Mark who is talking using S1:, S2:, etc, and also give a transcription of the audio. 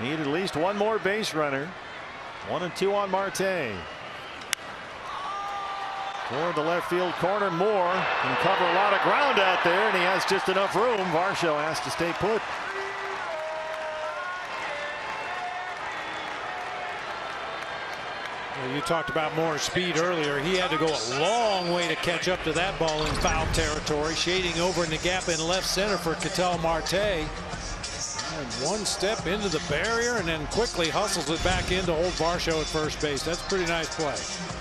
S1: Need at least one more base runner. One and two on Marte. Toward the left field corner. Moore can cover a lot of ground out there, and he has just enough room. Varsho has to stay put.
S2: You talked about Moore's speed earlier. He had to go a long way to catch up to that ball in foul territory. Shading over in the gap in left center for Ketel Marte. And one step into the barrier and then quickly hustles it back in to hold Varsho at first base. That's pretty nice play.